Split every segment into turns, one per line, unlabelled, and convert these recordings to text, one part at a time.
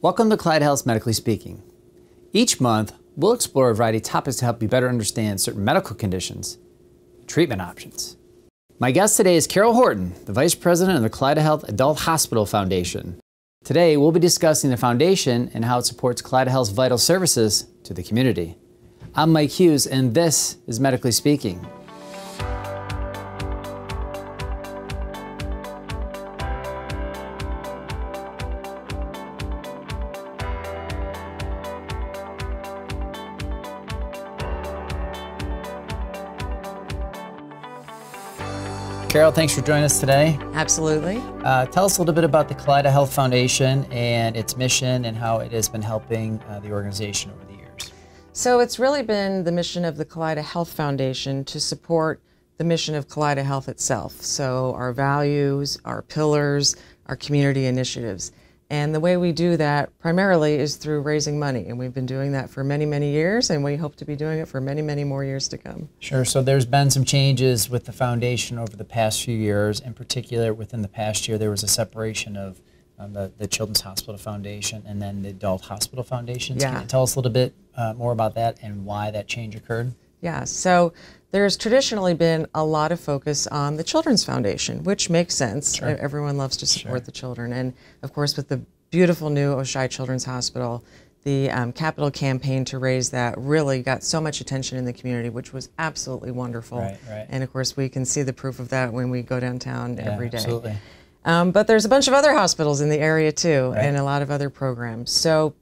Welcome to Kaleida Health Medically Speaking. Each month, we'll explore a variety of topics to help you better understand certain medical conditions, treatment options. My guest today is Carol Horton, the Vice President of the Kaleida Health Adult Hospital Foundation. Today, we'll be discussing the foundation and how it supports Kaleida Health's vital services to the community. I'm Mike Hughes, and this is Medically Speaking. Carol, thanks for joining us today.
Absolutely.
Uh, tell us a little bit about the Kaleida Health Foundation and its mission and how it has been helping uh, the organization over the years.
So, it's really been the mission of the Kaleida Health Foundation to support the mission of Kaleida Health itself. So, our values, our pillars, our community initiatives. And the way we do that primarily is through raising money. And we've been doing that for many, many years, and we hope to be doing it for many, many more years to come.
Sure. So there's been some changes with the foundation over the past few years. In particular, within the past year, there was a separation of um, the, the Children's Hospital Foundation and then the Adult Hospital Foundation.
Yeah.
Can you tell us a little bit uh, more about that and why that change occurred?
Yeah, so there's traditionally been a lot of focus on the Children's Foundation, which makes sense.
Sure.
Everyone loves to support
Sure.
the children. And of course, with the beautiful new Oishei Children's Hospital, the um, capital campaign to raise that really got so much attention in the community, which was absolutely wonderful.
Right, right.
And of course, we can see the proof of that when we go downtown
Yeah,
every day.
Absolutely.
Um, but there's a bunch of other hospitals in the area too,
Right.
and a lot of other programs. So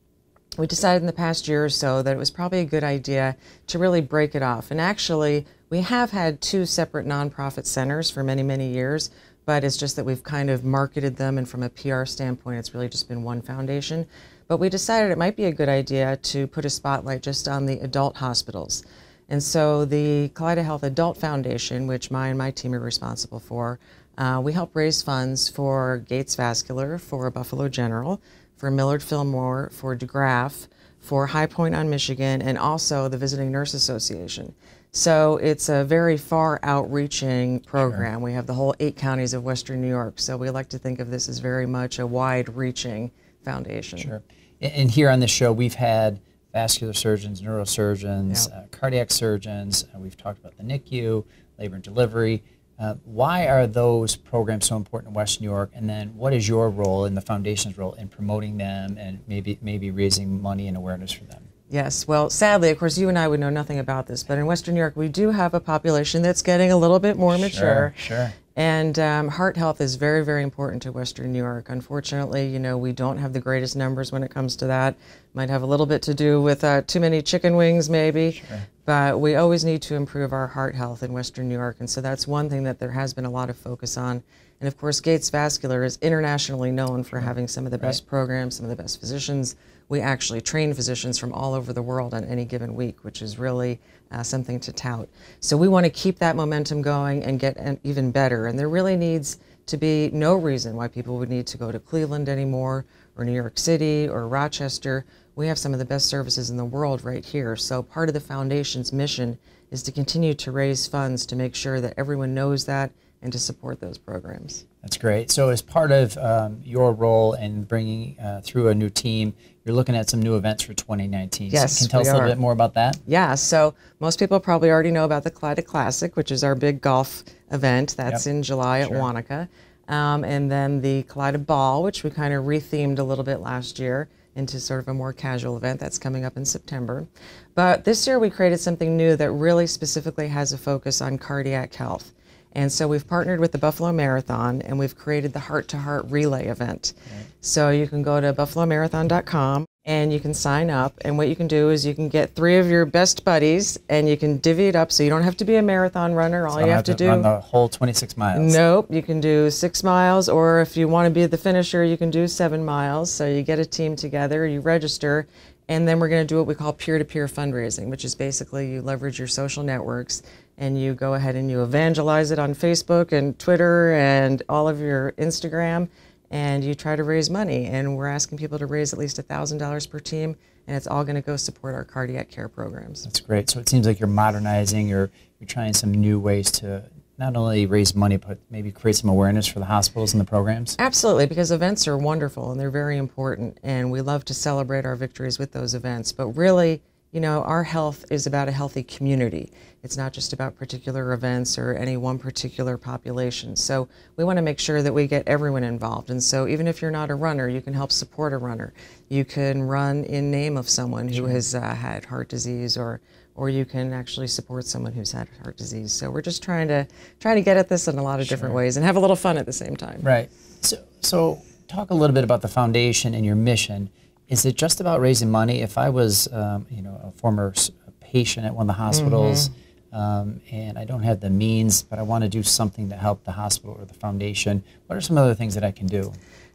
we decided in the past year or so that it was probably a good idea to really break it off. And actually, we have had two separate nonprofit centers for many, many years, but it's just that we've kind of marketed them, and from a PR standpoint, it's really just been one foundation. But we decided it might be a good idea to put a spotlight just on the adult hospitals. And so the Kaleida Health Adult Foundation, which my and my team are responsible for, uh, we help raise funds for Gates Vascular, for Buffalo General, for Millard Fillmore, for DeGraff, for HighPointe on Michigan, and also the Visiting Nurse Association. So it's a very far outreaching program. We have the whole eight counties of Western New York. So we like to think of this as very much a wide reaching foundation.
Sure. And- And here on this show, we've had vascular surgeons, neurosurgeons,
Yeah.
uh, cardiac surgeons. Uh, we've talked about the NICU, labor and delivery. Uh, why are those programs so important in Western New York? And then, what is your role and the foundation's role in promoting them and maybe maybe raising money and awareness for them?
Yes, well, sadly, of course, you and I would know nothing about this, but in Western New York, we do have a population that's getting a little bit more mature.
Sure.
And um, heart health is very, very important to Western New York. Unfortunately, you know, we don't have the greatest numbers when it comes to that. Might have a little bit to do with uh, too many chicken wings, maybe. But we always need to improve our heart health in Western New York. And so that's one thing that there has been a lot of focus on. And of course, Gates Vascular is internationally known for having some of the best programs, some of the best physicians. We actually train physicians from all over the world on any given week, which is really uh, something to tout. So we want to keep that momentum going and get an, even better. And there really needs to be no reason why people would need to go to Cleveland anymore, or New York City, or Rochester. We have some of the best services in the world right here. So part of the foundation's mission is to continue to raise funds to make sure that everyone knows that and to support those programs.
That's great. So, as part of um, your role in bringing uh, through a new team, you're looking at some new events for 2019.
Yes,
so can you tell us a little bit more about that?
Yeah, so most people probably already know about the Kaleida Classic, which is our big golf event. That's
Yep.
in July at
Sure.
Wanakah. Um, and then the Kaleida Ball, which we kind of rethemed a little bit last year into sort of a more casual event. That's coming up in September. But this year we created something new that really specifically has a focus on cardiac health. And so we've partnered with the Buffalo Marathon and we've created the Heart to Heart Relay event. So you can go to buffalomarathon.com and you can sign up. And what you can do is you can get three of your best buddies and you can divvy it up so you don't have to be a marathon runner. All
So
you
I
have to do.
Is run the whole 26 miles.
Nope, you can do six miles, or if you want to be the finisher, you can do seven miles. So you get a team together, you register, and then we're going to do what we call peer to peer fundraising, which is basically you leverage your social networks and you go ahead and you evangelize it on Facebook and Twitter and all of your Instagram, and you try to raise money. And we're asking people to raise at least $1,000 per team, and it's all going to go support our cardiac care programs.
That's great. So it seems like you're modernizing, you're, you're trying some new ways to not only raise money, but maybe create some awareness for the hospitals and the programs?
Absolutely, because events are wonderful and they're very important, and we love to celebrate our victories with those events. But really, you know, our health is about a healthy community. It's not just about particular events or any one particular population. So we want to make sure that we get everyone involved. And so even if you're not a runner, you can help support a runner. You can run in name of someone who has uh, had heart disease or or you can actually support someone who's had heart disease. So we're just trying to trying to get at this in a lot of sure. different ways and have a little fun at the same time.
Right. So so talk a little bit about the foundation and your mission is it just about raising money? If I was, um, you know, a former patient at one of the hospitals, mm-hmm. um, and I don't have the means, but I want to do something to help the hospital or the foundation, what are some other things that I can do?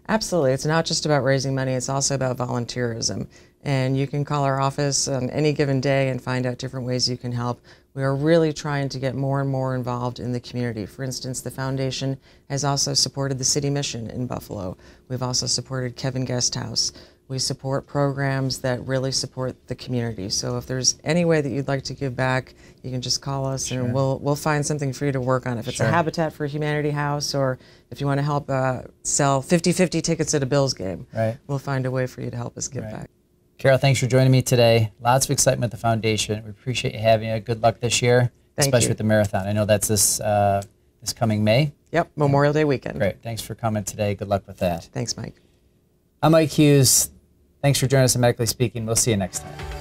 Absolutely. It's not just about raising money, it's also about volunteerism. And you can call our office on any given day and find out different ways you can help. We are really trying to get more and more involved in the community. For instance, the foundation has also supported the city mission in Buffalo. We've also supported Kevin Guest House. We support programs that really support the community. So if there's any way that you'd like to give back, you can just call us sure. and we'll we'll find something for you to work on. If it's sure. a Habitat for Humanity house or if you want to help uh, sell 50-50 tickets at a Bills game,
right.
we'll find a way for you to help us give right. back.
Carol, thanks for joining me today. Lots of excitement at the foundation. We appreciate you having you. Good luck this year,
Thank
especially
you.
with the marathon. I know that's this uh, this coming May.
Yep, Memorial Day weekend.
Great. Thanks for coming today. Good luck with that.
Thanks, Mike.
I'm Mike Hughes. Thanks for joining us in Medically Speaking. We'll see you next time.